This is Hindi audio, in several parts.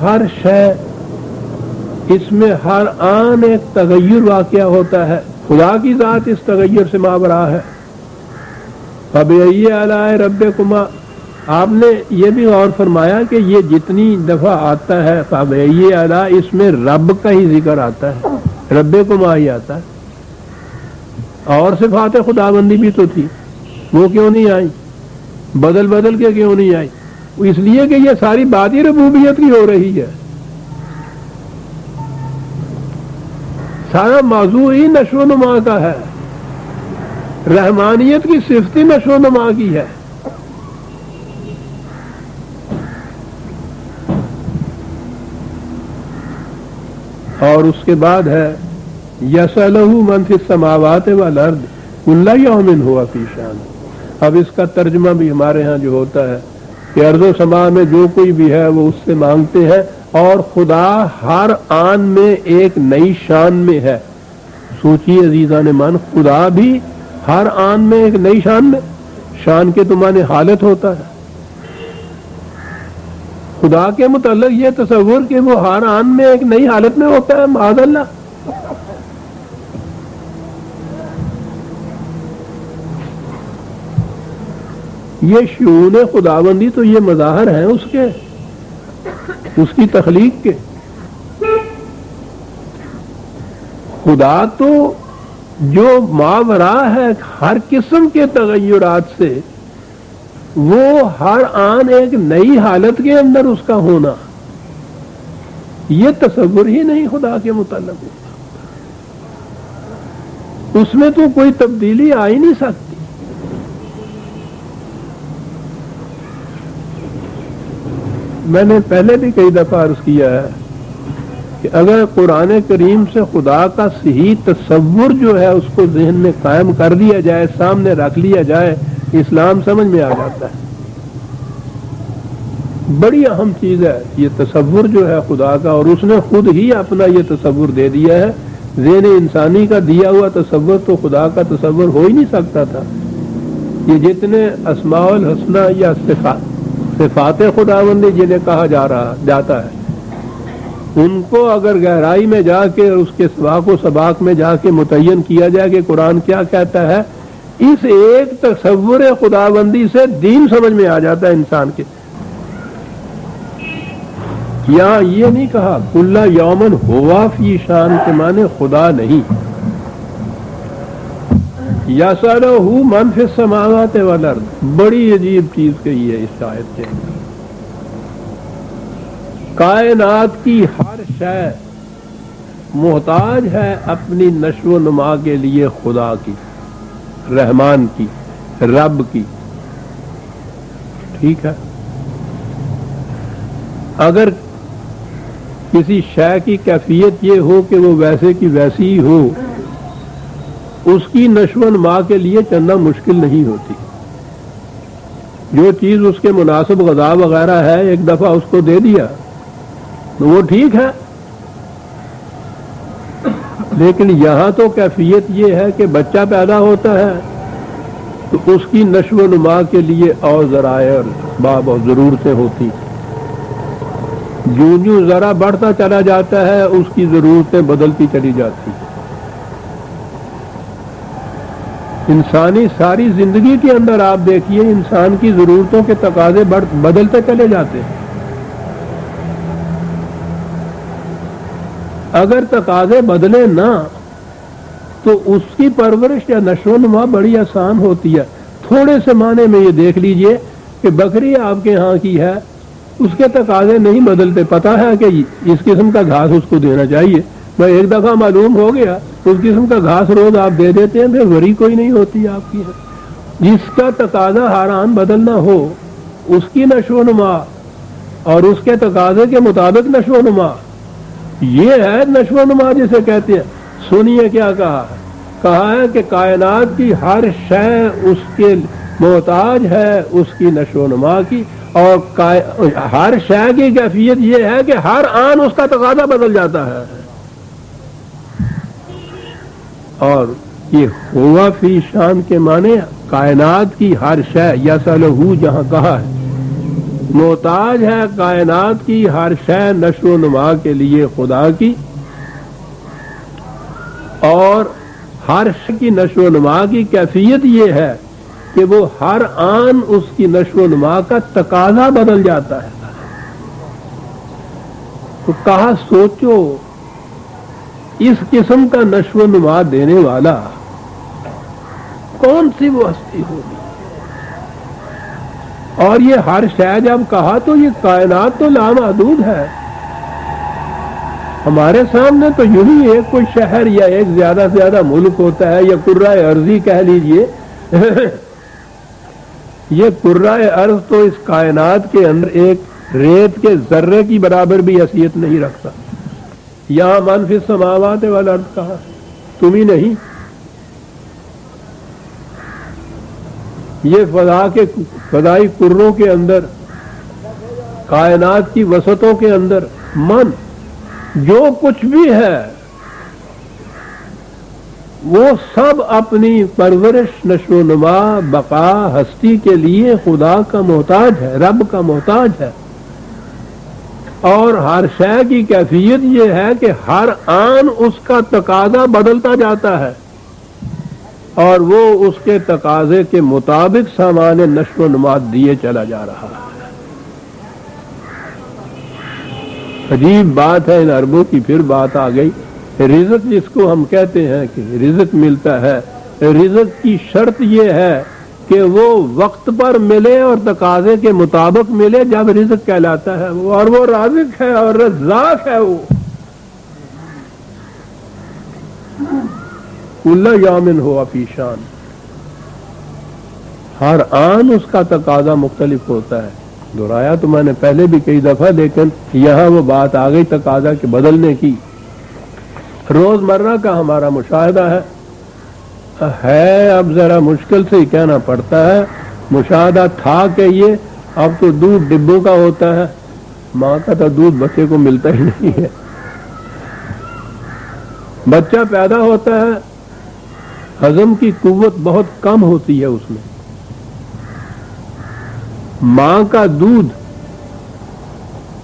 हर शय, इसमें हर आन एक तगैर वाक़ होता है। खुदा की ज़ात इस तगैर से मावरा है। अब ये अलाए रब कुमा, आपने ये भी गौर फरमाया कि ये जितनी दफ़ा आता है, अब ये अला इसमें रब का ही ज़िक्र आता है। रब कुमा ही आता है। और सिफात खुदाबंदी भी तो थी। वो क्यों नहीं आई? बदल बदल के क्यों नहीं आई? इसलिए कि ये सारी बात ही रबूबियत की हो रही है। सारा मौजू ही नशो नुमा का है। रहमानियत की सिफती नशो नुमा की है। और उसके बाद है, यसलहू मनफि समावत व अर्द उल्ला यौमिन हुआ पीशान अब इसका तर्जमा भी हमारे यहाँ जो होता है कि अर्जो समा में जो कोई भी है वो उससे मांगते हैं और खुदा हर आन में एक नई शान में है। सोचिए अजीजा ने मान, खुदा भी हर आन में एक नई शान में, शान के तुम्हारे हालत होता है। खुदा के मुतल ये तस्वुर कि वो हर आन में एक नई हालत में होता है माजल्ला ये शून खुदाबंदी तो ये मज़ाहर है उसके। उसकी तखलीक के। खुदा तो जो मावरा है हर किस्म के तगैरात से, वो हर आन एक नई हालत के अंदर उसका होना। ये तस्वुर ही नहीं खुदा के मुतल उसमें तो कोई तब्दीली आ ही नहीं सकती। मैंने पहले भी कई दफ़ा अर्ज़ किया है कि अगर कुरान करीम से खुदा का सही तस्वुर जो है उसको जहन में कायम कर लिया जाए, सामने रख लिया जाए, इस्लाम समझ में आ जाता है। बड़ी अहम चीज़ है, ये तस्वुर जो है खुदा का, और उसने खुद ही अपना ये तस्वुर दे दिया है। जेन इंसानी का दिया हुआ तस्वुर तो खुदा का तस्वुर हो ही नहीं सकता था। ये जितने असमाउल हसना या सिफात सिफात खुदाबंदी जिन्हें कहा जा रहा, जाता है। उनको अगर गहराई में जाके और उसके सबाक सबाक में जाके मुतन किया जाए कि कुरान क्या कहता है, इस एक तस्वुर खुदाबंदी से दीन समझ में आ जाता है इंसान के। यहाँ ये नहीं कहा, कुल्ला यौमन हुआ फ़ी शान के माने खुदा नहीं। या सारा हु मन फिर समावत वाला बड़ी अजीब चीज़ कही है इस शायद के कायनात की हर शय मोहताज है अपनी नशो नुमा के लिए खुदा की, रहमान की, रब की। ठीक है? अगर किसी शय की कैफियत ये हो कि वो वैसे की वैसी ही हो उसकी नशवन माँ के लिए चलना मुश्किल नहीं होती। जो चीज़ उसके मुनासिब गजा वगैरह है, एक दफ़ा उसको दे दिया तो वो ठीक है। लेकिन यहाँ तो कैफियत ये है कि बच्चा पैदा होता है तो उसकी नशव नुमा के लिए और जराए और बाब और जरूरतें होती। जो जो जरा बढ़ता चला जाता है, उसकी जरूरतें बदलती चली जाती। इंसानी सारी ज़िंदगी के अंदर आप देखिए, इंसान की जरूरतों के तकाजे बदलते चले जाते हैं। अगर तकाजे बदले ना तो उसकी परवरिश या नशोनुमा बड़ी आसान होती है। थोड़े से माने में ये देख लीजिए कि बकरी आपके यहाँ की है, उसके तकाजे नहीं बदलते। पता है कि इस किस्म का घास उसको देना चाहिए। मैं एक दफ़ा मालूम हो गया, उस किस्म का घास रोज आप दे देते हैं, फिर वरी कोई नहीं होती आपकी है। जिसका तकाजा हारान बदलना हो, उसकी नशोनुमा और उसके तकाजे के मुताबिक नशोनुमा। ये है नशोनुमा जिसे कहते हैं। सुनिए क्या कहा है। कहा है कि कायनात की हर शय उसके मोहताज है, उसकी नशोनुमा की। और हर शय की कैफियत यह है कि हर आन उसका तकाजा बदल जाता है। और ये हुआ फ़ी शान के माने कायनात की हर शय या सलहू जहाँ कहा है। मोहताज है कायनात की हर शय नशो नुमा के लिए खुदा की। और हर की नशो नुमा की कैफियत ये है कि वो हर आन उसकी नशो नुमा का तकाजा बदल जाता है। तो कहा सोचो इस किस्म का नश्व नुमा देने वाला कौन सी वो हस्ती होगी? और ये हर शय जब कहा तो ये कायनात तो लामहदूद है। हमारे सामने तो यू ही एक कोई शहर या एक ज़्यादा से ज़्यादा मुल्क होता है, या कुर्रा अर्जी कह लीजिए। ये कुर्रा अर्ज़ तो इस कायनात के अंदर एक रेत के जर्रे की बराबर भी हैसियत नहीं रखता। यहाँ मनफी समावात वाला अर्थ कहा तुम ही नहीं। ये फजा के फजाई कुर्रों के अंदर, कायनात की वसतों के अंदर, मन, जो कुछ भी है, वो सब अपनी परवरिश, नशोनुमा, बका, हस्ती के लिए खुदा का मोहताज है, रब का मोहताज है। और हर शय की कैफियत यह है कि हर आन उसका तकाजा बदलता जाता है। और वो उसके तकाजे के मुताबिक सामान्य नशो नुमात दिए चला जा रहा है। अजीब बात है इन अरबों की, फिर बात आ गई। रिजक जिसको हम कहते हैं कि रिजक मिलता है, रिजक की शर्त यह है कि वो वक्त पर मिले और तकाजे के मुताबिक मिले, जब रिजक कहलाता है वो। और वो राजिक है और रजाक है वो। कुल्ला यामिन हो अपीशान हर आन उसका तकाजा मुख्तलिफ़ होता है। दोहराया तो मैंने पहले भी कई दफ़ा, लेकिन यहाँ वो बात आ गई तकाजा के बदलने की। रोज़मर्रा का हमारा मुशाहिदा है। है, अब जरा मुश्किल से ही कहना पड़ता है। मुशाहिदा था कि ये, अब तो दूध डिब्बों का होता है। माँ का तो दूध बच्चे को मिलता ही नहीं है। बच्चा पैदा होता है, हजम की कुवत बहुत कम होती है उसमें। माँ का दूध,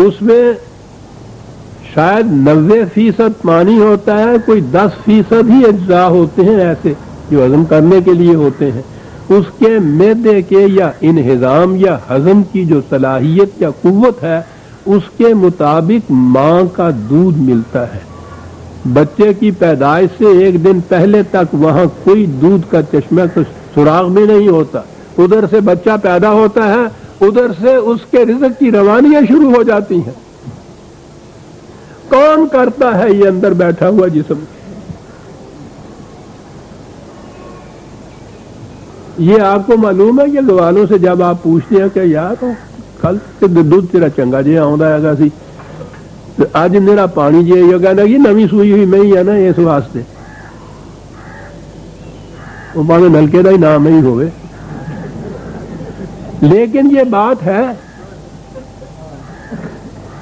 उसमें शायद नब्बे फ़ीसद पानी होता है, कोई दस फ़ीसद ही अज्जा होते हैं ऐसे। जो हजम करने के लिए होते हैं। उसके मैदे के या इनहिजाम या हजम की जो सलाहियत या कुत है, उसके मुताबिक माँ का दूध मिलता है। बच्चे की पैदाइश से एक दिन पहले तक वहाँ कोई दूध का चश्मा तो सुराग भी नहीं होता। उधर से बच्चा पैदा होता है, उधर से उसके रिजक की रवानियाँ शुरू हो जाती हैं। कौन करता है ये अंदर बैठा हुआ जिसम ये आपको मालूम है कि गवालों से जब आप पूछते हैं कि यार तो कल दूध तेरा चंगा जे आंदा है सी। अज मेरा पानी जे कहना कि नवी सूई हुई, मैं ही है ना इस वास्ते। भावे नलके का ही नाम ही होवे। लेकिन ये बात है,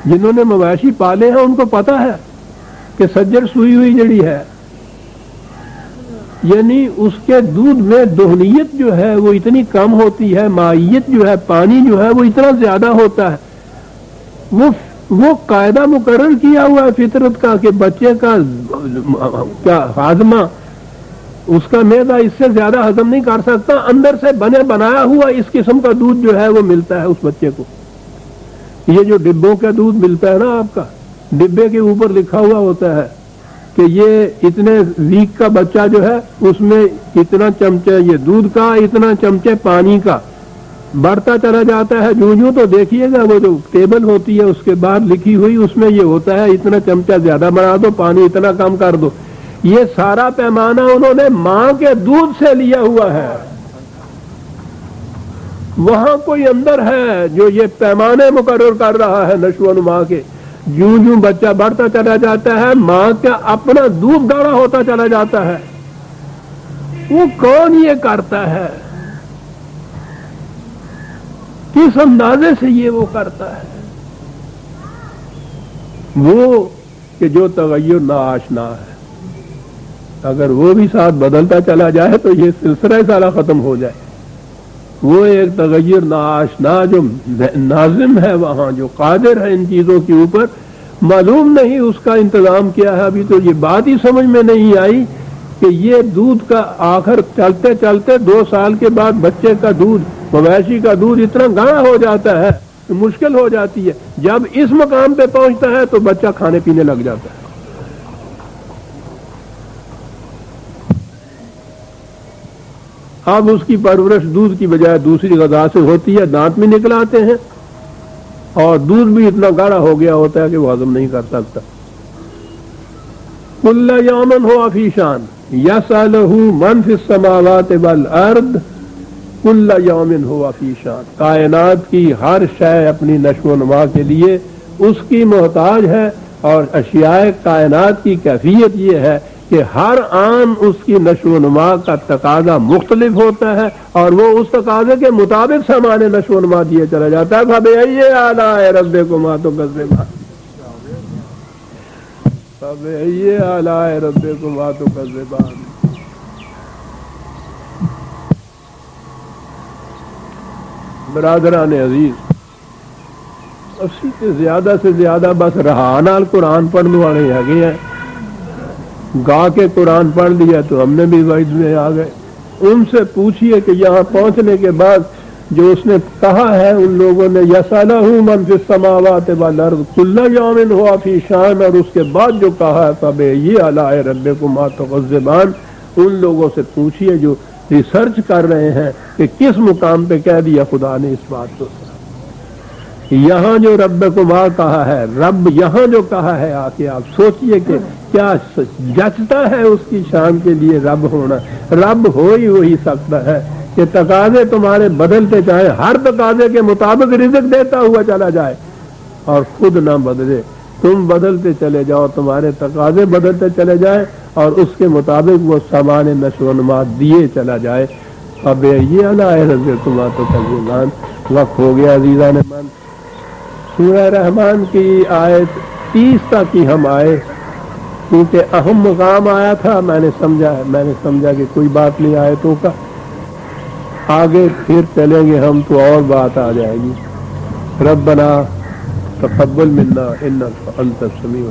जिन्होंने मवेशी पाले हैं, उनको पता है कि सज्जर सुई हुई जड़ी है। यानी उसके दूध में दोहनीत जो है वो इतनी कम होती है माइत जो है, पानी जो है वो इतना ज़्यादा होता है। वो वो कायदा मुकर किया हुआ है फितरत का कि बच्चे का क्या हाजमा उसका मैदा इससे ज़्यादा हजम नहीं कर सकता, अंदर से बने, बनाया हुआ इस किस्म का दूध जो है वो मिलता है उस बच्चे को। ये जो डिब्बों का दूध मिलता है ना आपका, डिब्बे के ऊपर लिखा हुआ होता है कि ये इतने वीक का बच्चा जो है, उसमें इतना चमचे, ये दूध का, इतना चमचे पानी का। बढ़ता चला जाता है, जू जू तो देखिएगा वो जो टेबल होती है, उसके बाद लिखी हुई, उसमें ये होता है, इतना चमचा ज़्यादा बढ़ा दो, पानी इतना कम कर दो। ये सारा पैमाना उन्होंने माँ के दूध से लिया हुआ है। वहाँ कोई अंदर है जो ये पैमाने मुकर कर रहा है नशवन माँ के। जू जू बच्चा बढ़ता चला जाता है, माँ का अपना दूध गाढ़ा होता चला जाता है। वो कौन ये करता है? किस अंदाजे से ये वो करता है? वो कि जो तगैर ना आशना है। अगर वो भी साथ बदलता चला जाए तो ये सिलसिला सारा खत्म हो जाए। वो एक तगैर नाशना जो नाजिम है वहाँ जो कादिर है इन चीज़ों के ऊपर। मालूम नहीं उसका इंतज़ाम किया है, अभी तो ये बात ही समझ में नहीं आई कि ये दूध का आखिर चलते चलते दो साल के बाद बच्चे का दूध, मवेशी का दूध इतना गाढ़ा हो जाता है मुश्किल हो जाती है। जब इस मकाम पे पहुँचता है तो बच्चा खाने पीने लग जाता है। अब उसकी परवरिश दूध की बजाय दूसरी गजा से होती है, दांत भी निकल आते हैं। और दूध भी इतना गाढ़ा हो गया होता है कि वो हजम नहीं कर सकता। कुल्ला यामन हो अफीशान, यसालहू मन फिस समावात बल अर्द, कुल्ला हो अफीशान। कायनात की हर शय अपनी नशो नमा के लिए उसकी मोहताज है, और अशियाए कायनात की कैफियत यह है कि हर आन उसकी नशो नुमा का तकाजा मुख्तलिफ़ होता है और वो उस तकाजे के मुताबिक सामान्य नशो नुमा दिए चला जाता है। भाभी ये आला है रब्बे को मा तो गजे ये आला है रब्बे को मा अज़ीज़ ਅਸੀਂ ज़्यादा से ज़्यादा बस रहा नाल कुरान पढ़ने वाले हैं। गा के कुरान पढ़ लिया तो हमने भी वैद में आ गए। उनसे पूछिए कि यहाँ पहुँचने के बाद जो उसने कहा है, उन लोगों ने यसाला हूँ मन फिर समावात कुल्ला यामिन हुआ फ़ी शान, और उसके बाद जो कहा है तब ये अला रब को मातबान उन लोगों से पूछिए जो रिसर्च कर रहे हैं कि किस मुकाम पे कह दिया खुदा ने इस बात को यहाँ जो रब को माँ कहा है, रब यहाँ जो कहा है आके आप सोचिए कि क्या जचता है उसकी शान के लिए रब होना। रब हो ही हो ही सकता है कि तकाजे तुम्हारे बदलते चाहे हर तकाजे के मुताबिक रिजक देता हुआ चला जाए और खुद ना बदले। तुम बदलते चले जाओ, तुम्हारे तकाजे बदलते चले जाए और उसके मुताबिक वो सामान्य नशोनमा दिए चला जाए। अब ये अला है रजे तुम तो तर्जुमान वक्त हो गया अजीजा ने मन। सूर्य रहमान की आयत तीस तक ही हम आए। क्योंकि अहम मुकाम आया था, मैंने समझा मैंने समझा कि कोई बात नहीं आए तो का। आगे फिर चलेंगे हम तो और बात आ जाएगी। रब बना तकबल मिलना इन अंतर समी